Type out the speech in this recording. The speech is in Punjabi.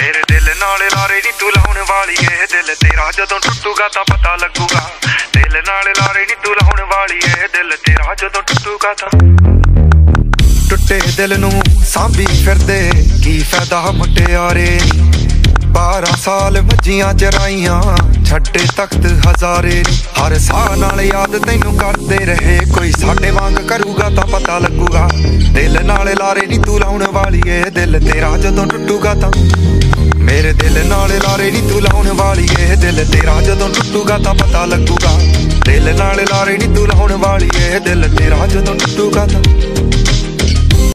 ਮੇਰੇ ਦਿਲ ਨਾਲ ਲਾਰੇ ਦੀ ਤੂੰ ਲਾਉਣ ਵਾਲੀ ਏ ਦਿਲ ਤੇਰਾ ਜਦੋਂ ਟੁੱਟੂਗਾ ਤਾਂ ਪਤਾ ਲੱਗੂਗਾ। ਦਿਲ ਨਾਲ ਲਾਰੇ ਦੀ ਤੂੰ ਲਾਉਣ ਵਾਲੀ ਏ ਦਿਲ ਤੇਰਾ ਜਦੋਂ ਟੁੱਟੂਗਾ ਤਾਂ ਟੁੱਟੇ ਦਿਲ ਨੂੰ ਸਾਂਭੀ ਫਿਰਦੇ, ਕੀ ਫਾਇਦਾ ਮੁਟਿਆਰੇ? 12 ਸਾਲ ਮੱਜੀਆਂ ਚਰਾਈਆਂ, ਛੱਡੇ ਤਖਤ ਹਜ਼ਾਰੇ। ਹਰ ਸਾਹ ਨਾਲ ਯਾਦ ਤੈਨੂੰ ਕਰਦੇ ਰਹੇ, ਕੋਈ ਸਾਡੇ ਵਾਂਗ ਕਰੂਗਾ ਤਾਂ ਪਤਾ ਲੱਗੂਗਾ। ਲਾਰੇ ਨੀ ਤੂੰ ਲਾਉਣ ਵਾਲੀ ਏ। ਦਿਲ ਤੇਰਾ ਜਦੋਂ ਟੁੱਟੂਗਾ ਤਾਂ। ਮੇਰੇ ਦਿਲ ਨਾਲ ਲਾਰੇ ਨੀ ਤੂੰ ਲਾਉਣ ਵਾਲੀ ਏ। ਦਿਲ ਤੇਰਾ ਜਦੋਂ ਟੁੱਟੂਗਾ ਤਾਂ ਪਤਾ ਲੱਗੂਗਾ। ਦਿਲ ਨਾਲ ਲਾਰੇ ਨੀ ਤੂੰ ਲਾਉਣ ਵਾਲੀ ਏ। ਦਿਲ ਤੇਰਾ ਜਦੋਂ ਟੁੱਟੂਗਾ ਤਾਂ।